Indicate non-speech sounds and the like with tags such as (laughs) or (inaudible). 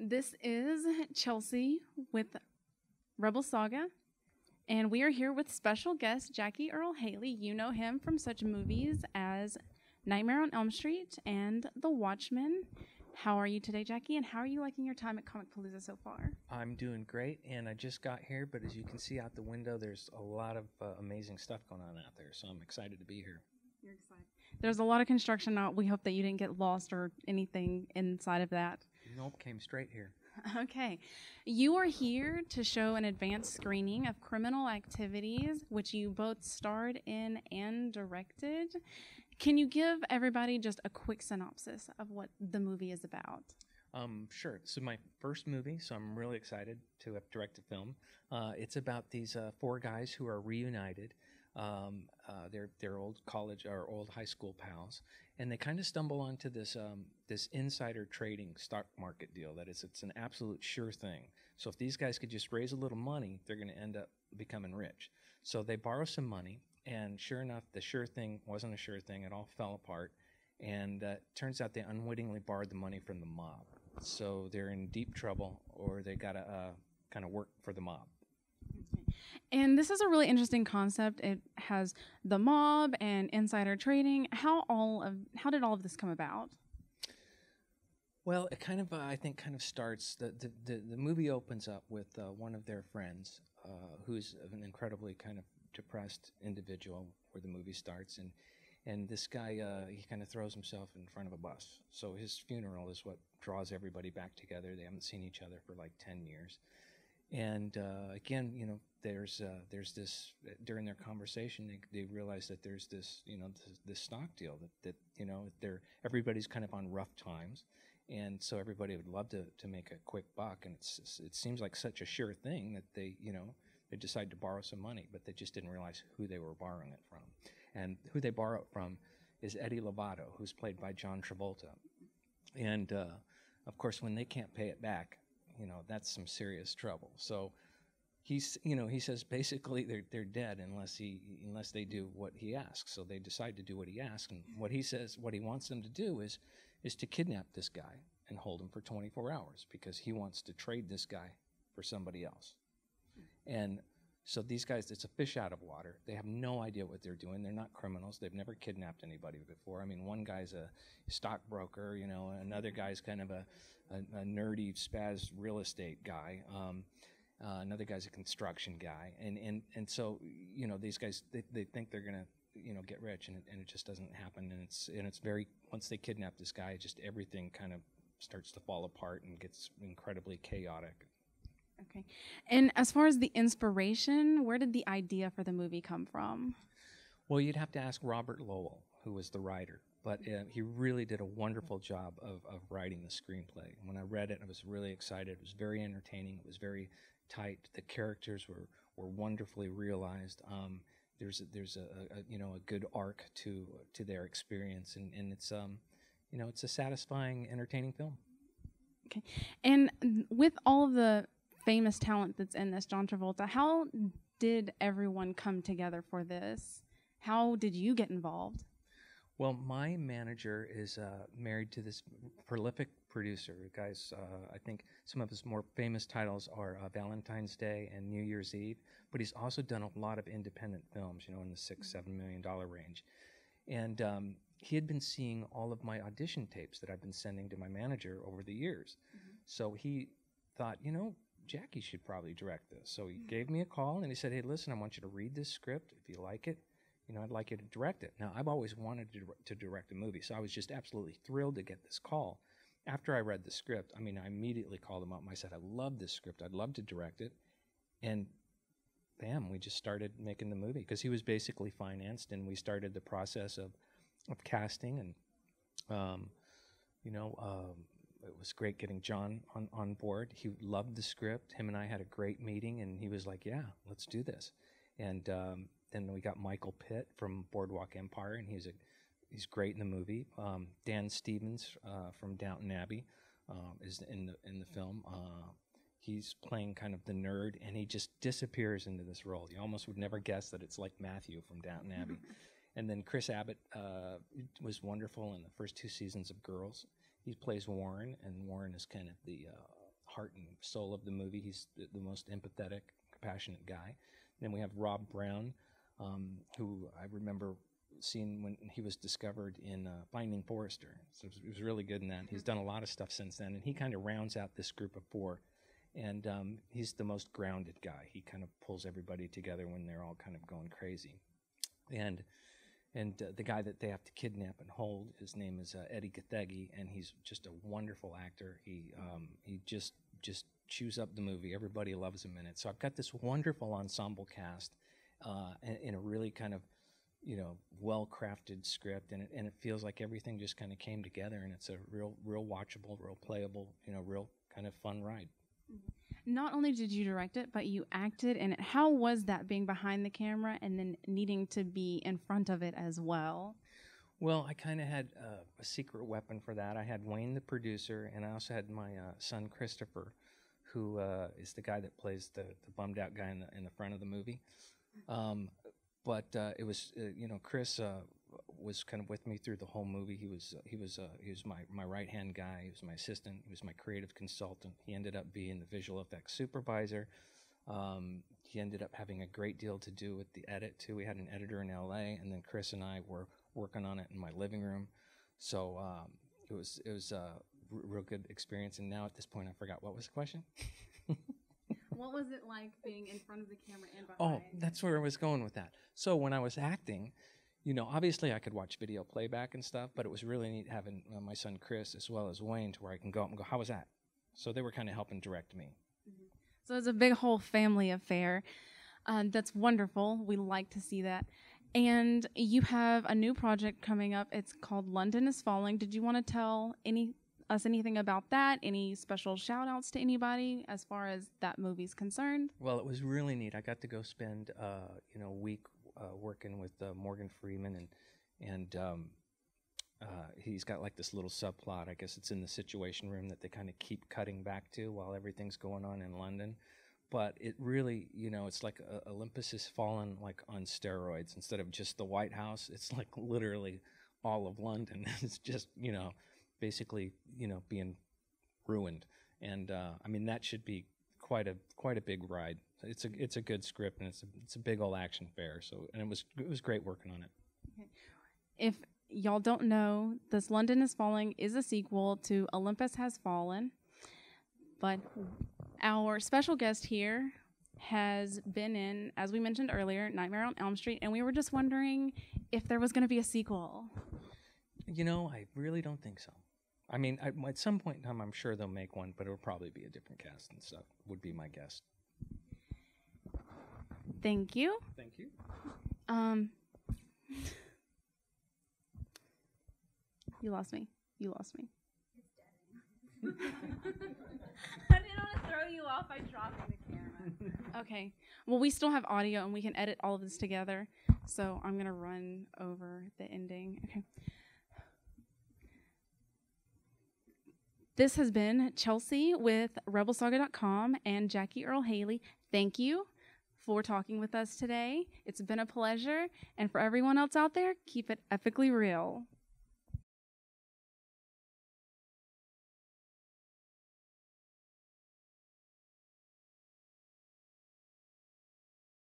This is Chelsea with Rebel Saga, and we are here with special guest Jackie Earle Haley. You know him from such movies as Nightmare on Elm Street and The Watchmen. How are you today, Jackie? And how are you liking your time at Comicpalooza so far? I'm doing great, and I just got here, but as you can see out the window, there's a lot of uh, amazing stuff going on out there, so I'm excited to be here. You're excited. There's a lot of construction out. We hope that you didn't get lost or anything inside of that. Nope, came straight here. (laughs) Okay. You are here to show an advanced screening of Criminal Activities, which you both starred in and directed. Can you give everybody just a quick synopsis of what the movie is about? Um, sure. So my first movie, so I'm really excited to have directed film. Uh, it's about these uh, four guys who are reunited. Um, uh, they're they're old college or old high school pals, and they kind of stumble onto this um, this insider trading stock market deal. That is, it's an absolute sure thing. So if these guys could just raise a little money, they're going to end up becoming rich. So they borrow some money, and sure enough, the sure thing wasn't a sure thing. It all fell apart. And uh, turns out they unwittingly borrowed the money from the mob. So they're in deep trouble, or they got to uh, kind of work for the mob. And this is a really interesting concept. It has the mob and insider trading. How all of how did all of this come about? Well, it kind of, uh, I think, kind of starts. The the, the, the movie opens up with uh, one of their friends, uh, who's an incredibly kind of depressed individual, where the movie starts, and and this guy, uh, he kind of throws himself in front of a bus. So his funeral is what draws everybody back together. They haven't seen each other for like ten years, and uh, again, you know, there's uh, there's this during their conversation, they, they realize that there's this, you know, this, this stock deal that that you know, they're everybody's kind of on rough times. And so everybody would love to, to make a quick buck. And it's it seems like such a sure thing that they you know they decide to borrow some money but they just didn't realize who they were borrowing it from. And who they borrow it from is eddie lovato who's played by john travolta. And uh, of course when they can't pay it back you know that's some serious trouble. So he's you know he says basically they're, they're dead unless he unless they do what he asks so they decide to do what he asks and what he says what he wants them to do is is to kidnap this guy and hold him for 24 hours because he wants to trade this guy for somebody else. And so these guys, it's a fish out of water. They have no idea what they're doing. They're not criminals. They've never kidnapped anybody before. I mean, one guy's a stockbroker, you know, another guy's kind of a, a, a nerdy spaz real estate guy. Um, uh, another guy's a construction guy. And, and, and so, you know, these guys, they, they think they're going to you know get rich and it, and it just doesn't happen. And it's and it's very once they kidnap this guy just everything kind of starts to fall apart and gets incredibly chaotic. Okay. And as far as the inspiration where did the idea for the movie come from? Well you'd have to ask robert lowell who was the writer. But uh, he really did a wonderful job of, of writing the screenplay. When i read it i was really excited. It was very entertaining. It was very tight the characters were, were wonderfully realized. Um, there's a, there's a, a, you know a good arc to to their experience and, and it's um you know it's a satisfying entertaining film. Okay. And with all of the famous talent that's in this john travolta how did everyone come together for this? How did you get involved well my manager is uh, married to this prolific producer guys uh, i think some of his more famous titles are uh, valentine's day and new year's eve but he's also done a lot of independent films, you know, in the six, seven million dollar range. And um, he had been seeing all of my audition tapes that I've been sending to my manager over the years. Mm-hmm. So he thought, you know, Jackie should probably direct this. So he mm-hmm. gave me a call and he said, hey, listen, I want you to read this script. If you like it, you know, I'd like you to direct it. Now, I've always wanted to, to direct a movie, so I was just absolutely thrilled to get this call. After I read the script, I mean, I immediately called him up and I said, I love this script. I'd love to direct it. And bam, we just started making the movie because he was basically financed, and we started the process of of casting, and um, you know, um, it was great getting John on on board. He loved the script. Him and I had a great meeting, and he was like, "Yeah, let's do this." And um, then we got Michael Pitt from Boardwalk Empire, and he's a he's great in the movie. Um, Dan Stevens uh, from Downton Abbey uh, is in the in the film. Uh, he's playing kind of the nerd and he just disappears into this role. You almost would never guess that it's like Matthew from Downton Abbey. (laughs) and then Chris Abbott uh, was wonderful in the first two seasons of Girls. He plays Warren, and Warren is kind of the uh, heart and soul of the movie. He's the, the most empathetic, compassionate guy. Then we have Rob Brown, um, who I remember seeing when he was discovered in uh, Finding Forrester. So it was, really good in that. He's done a lot of stuff since then, and he kind of rounds out this group of four. And um, he's the most grounded guy. He kind of pulls everybody together when they're all kind of going crazy. And and uh, the guy that they have to kidnap and hold, his name is uh, Edi Gathegi, and he's just a wonderful actor. He um, he just just chews up the movie. Everybody loves him in it. So I've got this wonderful ensemble cast uh, in, a really kind of you know well crafted script, and it and it feels like everything just kind of came together, and it's a real real watchable, real playable, you know, real kind of fun ride. Not only did you direct it, but you acted in it. How was that being behind the camera and then needing to be in front of it as well? Well, I kind of had uh, a secret weapon for that. I had Wayne, the producer, and I also had my uh, son Christopher, who uh, is the guy that plays the, the bummed out guy in the in the front of the movie. Um, but uh, it was, uh, you know, Chris uh, was kind of with me through the whole movie. He was he was he was my, my right hand guy. He was my assistant. He was my creative consultant. He ended up being the visual effects supervisor. Um, he ended up having a great deal to do with the edit too. We had an editor in L.A. and then Chris and I were working on it in my living room. So um, it was it was a real good experience. And now at this point, I forgot what was the question. (laughs) what was it like being in front of the camera and behind? Oh, that's where I was going with that. So when I was acting, you know, obviously I could watch video playback and stuff, but it was really neat having uh, my son Chris as well as Wayne to where I can go up and go, "How was that?" So they were kind of helping direct me. Mm-hmm. So it's a big whole family affair. Um, that's wonderful. We like to see that. And you have a new project coming up. It's called London is Falling. Did you want to tell any us anything about that? Any special shout outs to anybody as far as that movie's concerned? Well, it was really neat. I got to go spend uh, you know a week uh, working with uh, Morgan Freeman and and um, uh, he's got like this little subplot. I guess it's in the Situation Room that they kind of keep cutting back to while everything's going on in London. But it really, you know, it's like uh, Olympus has fallen like on steroids. Instead of just the White House, it's like literally all of London. (laughs) it's just, you know, basically, you know, being ruined. And uh, I mean, that should be quite a quite a big ride. It's a it's a good script and it's a it's a big old action fair. So and it was it was great working on it. Okay. If y'all don't know, this London is Falling is a sequel to Olympus Has Fallen. But our special guest here has been in, as we mentioned earlier, Nightmare on Elm Street, and we were just wondering if there was going to be a sequel. You know, I really don't think so. I mean, I, at some point in time, I'm sure they'll make one, but it'll probably be a different cast and stuff. Would be my guess. Thank you. Thank you. Um, (laughs) you lost me. You lost me. (laughs) I didn't want to throw you off by dropping the camera. (laughs) okay. Well, we still have audio and we can edit all of this together. So I'm going to run over the ending. Okay. This has been Chelsea with RebelSaga.com and Jackie Earle Haley. Thank you for talking with us today. It's been a pleasure. And for everyone else out there, keep it epically real.